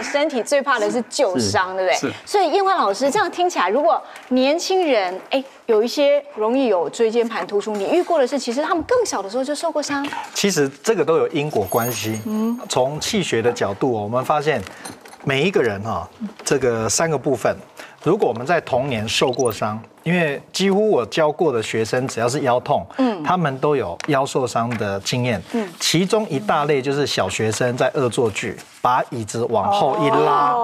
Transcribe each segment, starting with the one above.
身体，最怕的是旧伤，对不对？是所以燕欢老师这样听起来，如果年轻人哎有一些容易有椎间盘突出，你遇过的是，其实他们更小的时候就受过伤。其实这个都有因果关系。嗯，从气血的角度，我们发现每一个人哈、这个三个部分，如果我们在童年受过伤，因为几乎我教过的学生，只要是腰痛，嗯，他们都有腰受伤的经验。嗯，其中一大类就是小学生在恶作剧，把椅子往后一拉，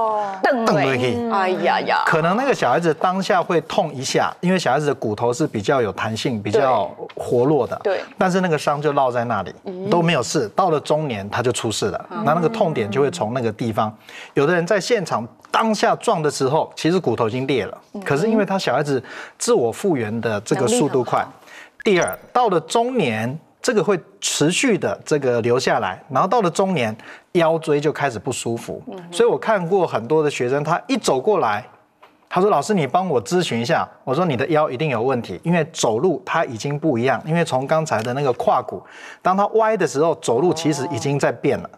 蹬蹬回去。哎呀呀，可能那个小孩子当下会痛一下，因为小孩子的骨头是比较有弹性、比较活络的。对但是那个伤就落在那里，都没有事。到了中年他就出事了，那那个痛点就会从那个地方。有的人在现场当下撞的时候，其实骨头已经裂了，可是因为他小孩子自我复原的这个速度快。第二，到了中年。这个会持续的这个留下来，然后到了中年，腰椎就开始不舒服。所以我看过很多的学生，他一走过来，他说：“老师，你帮我咨询一下。”我说：“你的腰一定有问题，因为走路它已经不一样。因为从刚才的那个胯骨，当它歪的时候，走路其实已经在变了。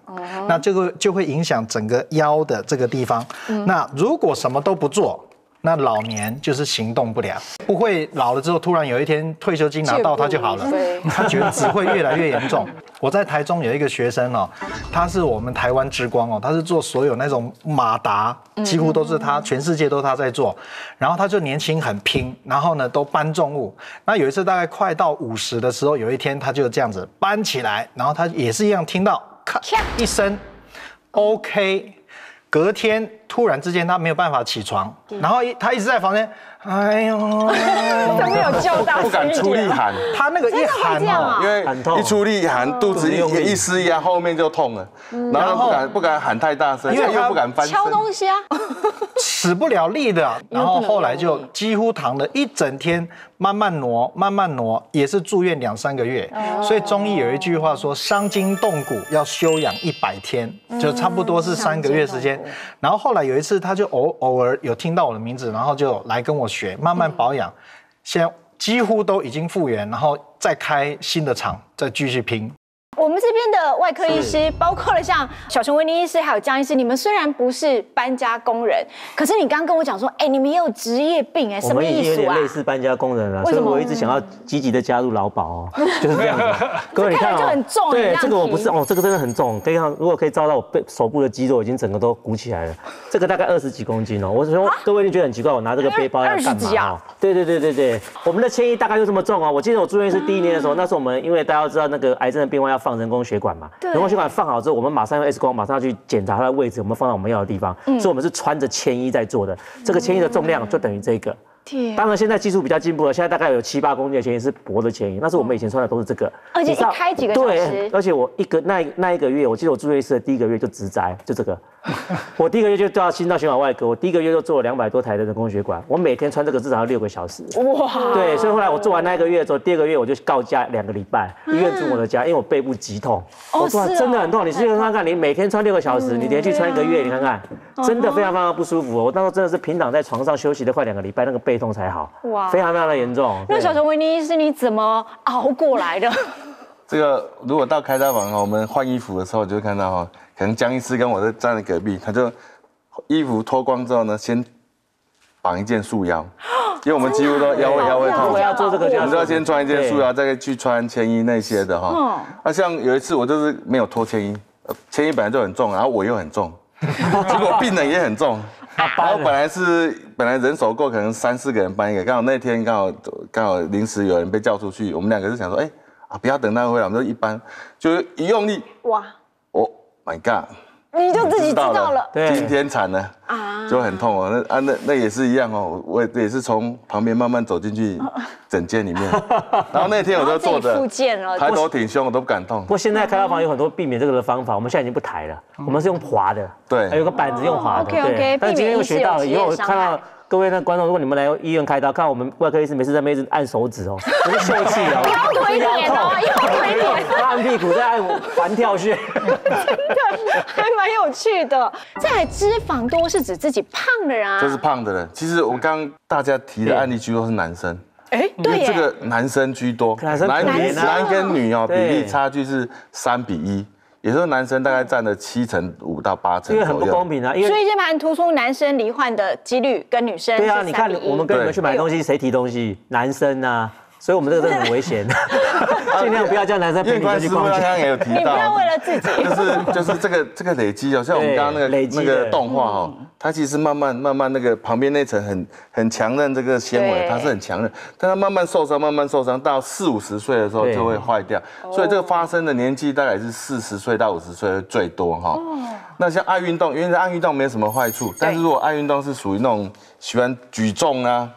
那这个就会影响整个腰的这个地方。那如果什么都不做，那老年就是行动不良，不会老了之后突然有一天退休金拿到他就好了，他觉得只会越来越严重。我在台中有一个学生哦，他是我们台湾之光哦，他是做所有那种马达，几乎都是他，全世界都是他在做。然后他就年轻很拼，然后呢都搬重物。那有一次大概快到五十的时候，有一天他就这样子搬起来，然后他也是一样听到咔一声，OK。隔天突然之间他没有办法起床，然后一他一直在房间，哎呦，他没有叫到不敢。出力喊，他那个一喊这样啊？哦，因为一出力喊，肚子一用力一施压，后面就痛了，然后不敢不敢喊太大声，因为他又不敢翻。敲东西啊，使不了力的，然后后来就几乎躺了一整天，慢慢挪，慢慢挪，也是住院两三个月。所以中医有一句话说，伤筋动骨要休养一百天，就差不多是三个月时间。然后后来有一次，他就偶偶尔有听到我的名字，然后就来跟我学，慢慢保养，现在几乎都已经复原，然后再开新的厂，再继续拼。我们这边的外科医师，包括了像小熊维尼医师还有江医师，你们虽然不是搬家工人，可是你刚刚跟我讲说，哎，你们也有职业病，哎，什么意思啊有点艺术啊？类似搬家工人了，所以我一直想要积极的加入劳保哦，就是这样子。各位你看这看就很重哎这对，这个我不是哦，这个真的很重，可以看，如果可以照到我背手部的肌肉，已经整个都鼓起来了。这个大概二十几公斤哦，我说各位你觉得很奇怪，我拿这个背包要干20几啊嘛哦？对对对对对，我们的铅衣大概就这么重哦。我记得我住院是第一年的时候，那时候我们因为大家都知道那个癌症的病患要放人工血管嘛，对人工血管放好之后，我们马上用 X 光，马上要去检查它的位置，我们放到我们要的地方，嗯所以我们是穿着铅衣在做的。这个铅衣的重量就等于这个。天。当然，现在技术比较进步了，现在大概有七八公斤的前衣是薄的前衣，那是我们以前穿的都是这个，而且开几个小时。对，而且我一个那那一个月，我记得我住院医师的第一个月就直摘，就这个，我第一个月就到心脏血管外科，我第一个月就做了两百多台的人工血管，我每天穿这个至少要六个小时。哇，对，所以后来我做完那一个月之后，第二个月我就告假两个礼拜，医院住我的家，因为我背部极痛。哦我说真的很痛，你试试看看，你每天穿六个小时，你连续穿一个月，你看看，真的非常非常不舒服。哦。我那时候真的是平躺在床上休息了快两个礼拜，那个背痛才好，哇非常非常的严重。那小熊维尼医师你怎么熬过来的？这个如果到开刀房哦，我们换衣服的时候就会看到哈，可能江医师跟我在站在隔壁，他就衣服脱光之后呢，先绑一件束腰，因为我们几乎都腰会腰会痛我，要做这个就我们就要先穿一件束腰，再去穿铅衣那些的哈嗯。啊，像有一次我就是没有脱铅衣，呃铅衣本来就很重，然后我又很重，结果病人也很重。然后本来是本来人手够，可能三四个人搬一个，刚好那天刚好刚好临时有人被叫出去，我们两个是想说，哎啊不要等他回来，我们就一搬，就一用力，哇，哦 my god，你就自己知道了。对。今天惨了。啊！就很痛哦，那啊那那也是一样哦，我也是从旁边慢慢走进去整间里面，然后那天我就坐着抬头挺胸，我都不敢动。不。过现在开刀房有很多避免这个的方法，我们现在已经不抬了，我们是用滑的，对。还有个板子用滑的，对。但今天又学到了，以后我看到各位那观众，如果你们来医院开刀，看我们外科医师每次在那边一直按手指哦，不是秀气哦，腰腿点哦，腰腿点。他按屁股在按环跳穴，还蛮有趣的。再来，脂肪多是指自己胖的人啊。这是胖的人，其实我们刚刚大家提的案例居多是男生，哎，对这个男生居多，男男跟女哦比对例差距是三比一，也就是男生大概占了七成五到八成因为很。不公平啊，因为椎间盘突出男生罹患的几率跟女生对啊，是你看3比1我们跟你们去买东哎西，谁提东西？男生啊，所以我们这个真的很危险，尽量不要叫男生陪你去逛街。刚刚也有提到，你不要为了自己，就是就是这个这个累积哦，像我们刚刚那个累积的。那个动画哦，它其实慢慢慢慢那个旁边那层很很强韧这个纤维，它是很强韧，但它慢慢受伤，慢慢受伤，到四五十岁的时候就会坏掉，所以这个发生的年纪大概是四十岁到五十岁最多哈。那像爱运动，因为爱运动没有什么坏处，但是如果爱运动是属于那种喜欢举重啊，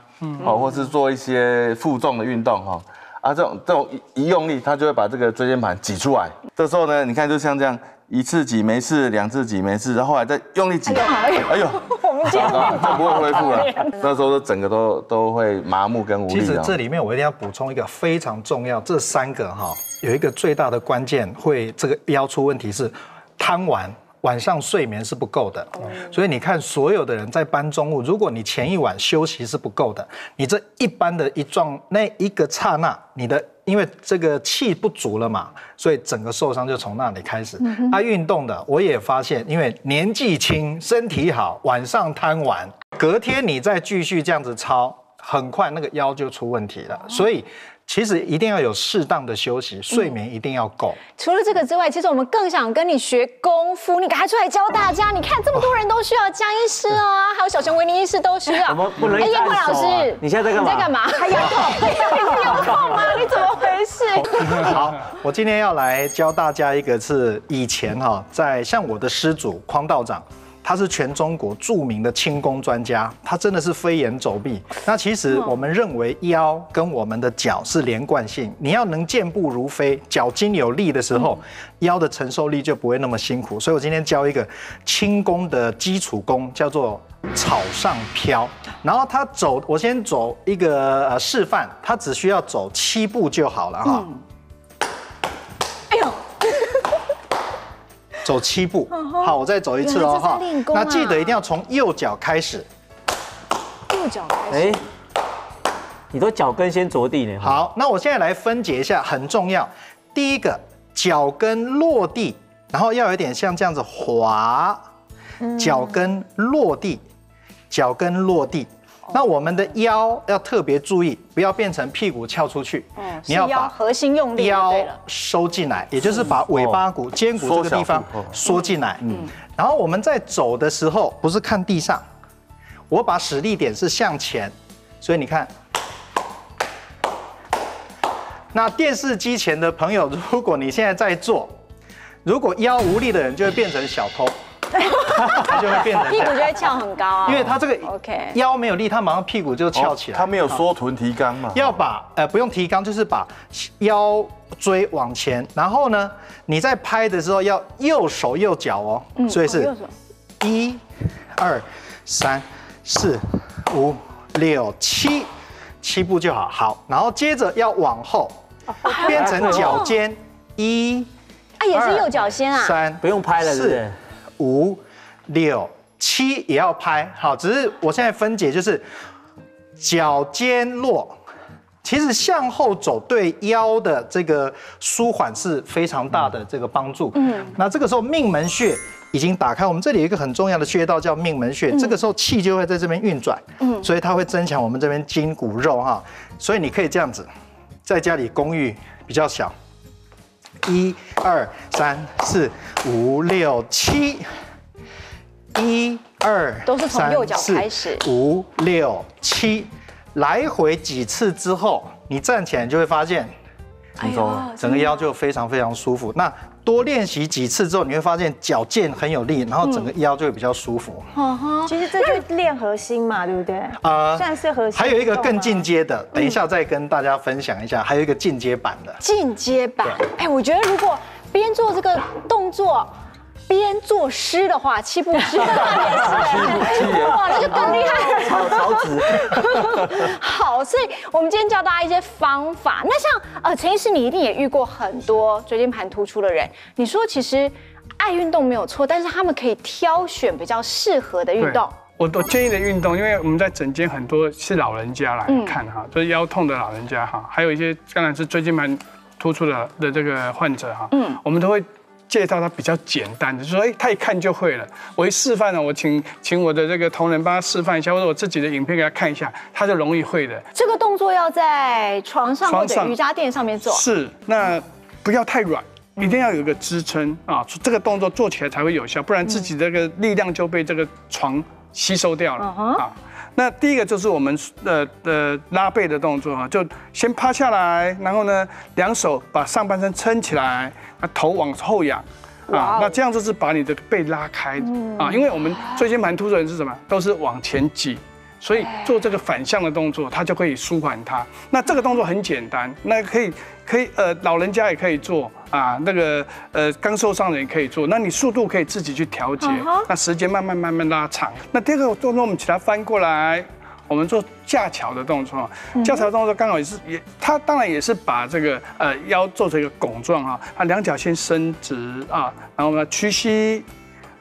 哦，或是做一些负重的运动哈。啊，这种这种一一用力，它就会把这个椎间盘挤出来。这时候呢，你看就像这样，一次挤没事，两次挤没事，然后后来再用力挤，哎呦哎呦，我们今天就不会恢复了。那时候整个都都会麻木跟无力其实。这里面我一定要补充一个非常重要，这三个哈有一个最大的关键会这个腰出问题是贪玩。晚上睡眠是不够的，所以你看，所有的人在搬重物，如果你前一晚休息是不够的，你这一般的一撞那一个刹那，你的因为这个气不足了嘛，所以整个受伤就从那里开始。啊，运动的我也发现，因为年纪轻，身体好，晚上贪玩，隔天你再继续这样子操，很快那个腰就出问题了。所以其实一定要有适当的休息，睡眠一定要够。除了这个之外，其实我们更想跟你学功夫，你赶快出来教大家。你看这么多人都需要江医师啊，还有小熊维尼医师都需要。我们不能一哎，直燕坤老师，你现在在干嘛你在干嘛？还腰痛，你是吗？你怎么回事？好，我今天要来教大家一个是以前哈，在像我的师祖匡道长。他是全中国著名的轻功专家，他真的是飞檐走壁。那其实我们认为腰跟我们的脚是连贯性，你要能健步如飞，脚筋有力的时候，腰的承受力就不会那么辛苦。所以我今天教一个轻功的基础功，叫做草上飘。然后他走，我先走一个呃示范，他只需要走七步就好了哈。哎走七步。好，我再走一次哦原来这在练功啊那记得一定要从右脚开始。右脚开始。哎，你都脚跟先着地呢。好，那我现在来分解一下，很重要。第一个，脚跟落地，然后要有点像这样子滑，脚跟落地，脚跟落地。那我们的腰要特别注意，不要变成屁股翘出去。嗯你要把核心用力腰。收进来，也就是把尾巴骨、肩骨这个地方缩进来。嗯，然后我们在走的时候，不是看地上，我把使力点是向前，所以你看。那电视机前的朋友，如果你现在在做，如果腰无力的人就会变成小偷，他就会变成 屁股就会翘很高啊。因为他这个 OK 腰没有力，他马上屁股就翘起来。他没有缩臀提肛嘛？要把呃不用提肛，就是把腰椎往前，然后呢，你在拍的时候要右手右脚哦，所以是哦右手一、二、三、四、五、六、七，七步就好。好，然后接着要往后，变成脚尖，一、啊，也是右脚先啊。三，不用拍了，四？五、六、七也要拍。好，只是我现在分解就是脚尖落。其实向后走对腰的这个舒缓是非常大的这个帮助。嗯，那这个时候命门穴已经打开，我们这里有一个很重要的穴道叫命门穴，这个时候气就会在这边运转，嗯，所以它会增强我们这边筋骨肉哈。所以你可以这样子，在家里公寓比较小，一二三四五六七，一二都是从三右脚四开始五六七，来回几次之后，你站起来你就会发现轻松了。整个腰就非常非常舒服。那多练习几次之后，你会发现脚腱很有力，然后整个腰就会比较舒服。其实这就练核心嘛，对不对？啊算是核心还有一个更进阶的，等一下再跟大家分享一下，还有一个进阶版的。进阶版。哎，我觉得如果边做这个动作。边作诗的话，七步诗的话也是，哇，那就更厉害了。草草纸，好，所以我们今天教大家一些方法。那像呃，陈医师，你一定也遇过很多椎间盘突出的人。你说其实爱运动没有错，但是他们可以挑选比较适合的运动。我我建议的运动，因为我们在诊间很多是老人家来嗯看哈，就是腰痛的老人家哈，还有一些当然是椎间盘突出的的这个患者哈，嗯，我们都会介绍他比较简单的，就说哎，他一看就会了。我一示范呢，我请请我的这个同仁帮他示范一下，或者我自己的影片给他看一下，他就容易会的。这个动作要在床上或者瑜伽垫上面做。是，那不要太软。一定要有一个支撑啊，这个动作做起来才会有效，不然自己这个力量就被这个床吸收掉了啊。那第一个就是我们的呃拉背的动作哈，就先趴下来，然后呢两手把上半身撑起来，那头往后仰啊，那这样就是把你的背拉开啊，因为我们椎间盘突出人是什么，都是往前挤。所以做这个反向的动作，它就可以舒缓它。那这个动作很简单，那可以可以呃老人家也可以做啊，那个呃刚受伤的人也可以做。那你速度可以自己去调节，那时间慢慢慢慢拉长。那第二个动作我们起来翻过来，我们做架桥的动作。架桥动作刚好也是也，它当然也是把这个呃腰做成一个拱状哈，啊两脚先伸直啊，然后呢屈膝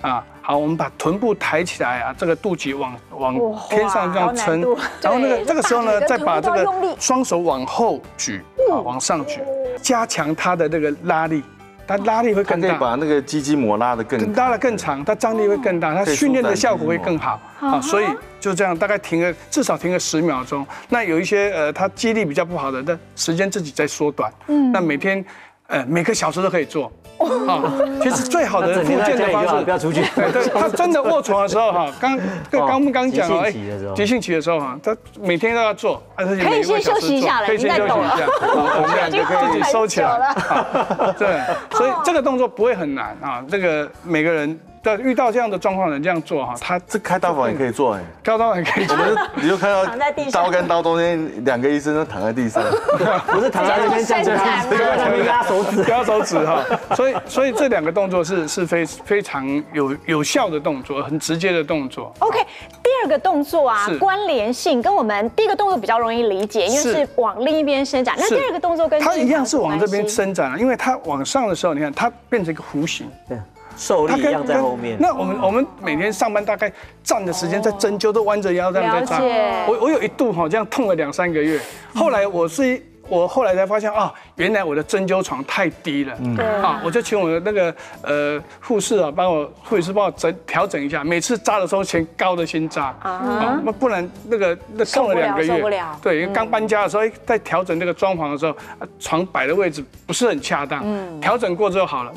啊。好，我们把臀部抬起来啊，这个肚脐往往天上这样撑，然后那个这个时候呢，再把这个双手往后举啊，往上举，加强它的那个拉力，它拉力会更大，可以把那个肌筋膜拉得更拉得更长，它张力会更大，它训练的效果会更好啊。所以就这样，大概停个至少停个十秒钟。那有一些呃，它肌力比较不好的，那时间自己在缩短。嗯，那每天呃每个小时都可以做。啊，其实最好的复健的方式，不要出去。对对，他真的卧床的时候哈，刚刚刚刚讲了，哎，急性期的时候哈，他每天都要做，可以先休息一下了，可以先休息一下，我们两个可以自己收起来。对，所以这个动作不会很难啊，这个每个人。对，遇到这样的状况，能这样做哈，他这开刀房也可以做哎，开刀房也可以做。你就看到刀跟刀中间两个医生都躺在地上，不是躺在那边站着，是压手指，压手指哈。所以，所以这两个动作是是非非常有有效的动作，很直接的动作。OK，第二个动作啊，关联性跟我们第一个动作比较容易理解，因为是往另一边伸展。那第二个动作跟它一样是往这边伸展了，因为它往上的时候，你看它变成一个弧形。对。受力一样在后面。那我们我们每天上班大概站的时间在针灸都弯着腰这样在站。我我有一度哈这样痛了两三个月，后来我是我后来才发现啊，原来我的针灸床太低了。对。啊，我就请我的那个呃护士啊帮我护士帮我整调整一下，每次扎的时候先高的先扎啊，那不然那个那痛了两个月。对，因为刚搬家的时候在调整那个装潢的时候，床摆的位置不是很恰当。嗯。调整过之后好了。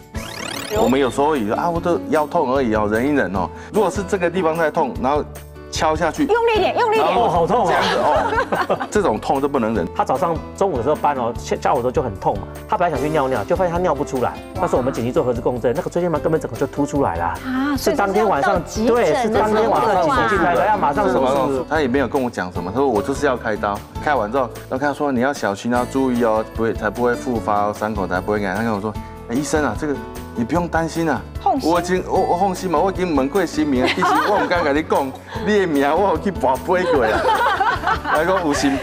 我们有时候以为啊，我的腰痛而已哦，忍一忍哦。如果是这个地方在痛，然后敲下去，用力一点，用力一点，哦，好痛这样子哦，这种痛就不能忍。他早上、中午的时候搬哦，下下午的时候就很痛嘛。他本来想去尿尿，就发现他尿不出来。那时候我们紧急做核磁共振，那个椎间盘根本整个就凸出来了啊！是当天晚上，对，是当天晚上送去开刀，要马上手术。他也没有跟我讲什么，他说我就是要开刀。开完之后，然后跟他说你要小心，要注意哦，不会才不会复发，伤口才不会感。他跟我说，哎，医生啊，这个。你不用担心啊，我已经我我放心嘛，我已经问过新名，其实我唔敢跟你讲，你的名我有去跋杯过啦，来讲有心。